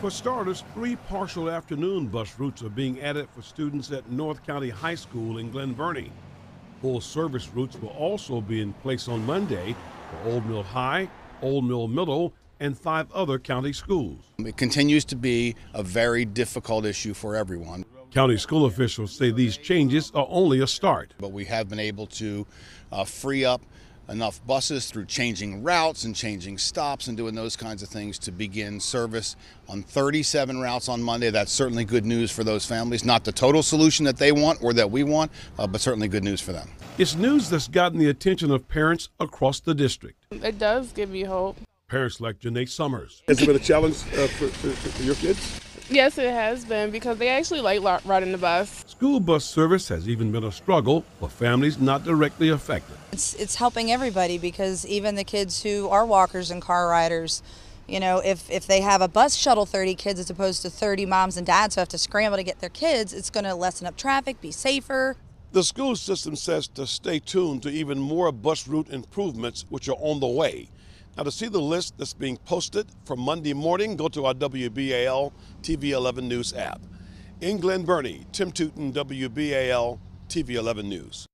For starters, three partial afternoon bus routes are being added for students at North County High School in Glen Burnie. Full service routes will also be in place on Monday for Old Mill High, Old Mill Middle, and five other county schools. It continues to be a very difficult issue for everyone, County school officials say these changes are only a start. but we have been able to uh, free up enough buses through changing routes and changing stops and doing those kinds of things to begin service on 37 routes on Monday. That's certainly good news for those families. Not the total solution that they want or that we want, uh, but certainly good news for them. It's news that's gotten the attention of parents across the district. It does give me hope. Parents like Janae Summers. Has it been a challenge uh, for, for, for your kids? Yes, it has been because they actually like riding the bus. School bus service has even been a struggle for families not directly affected. It's, it's helping everybody because even the kids who are walkers and car riders, you know, if, if they have a bus shuttle 30 kids as opposed to 30 moms and dads who have to scramble to get their kids, it's going to lessen up traffic, be safer. The school system says to stay tuned to even more bus route improvements, which are on the way. Now, to see the list that's being posted for Monday morning, go to our WBAL TV 11 News app. In Glen Burnie, Tim Tooten, WBAL TV 11 News.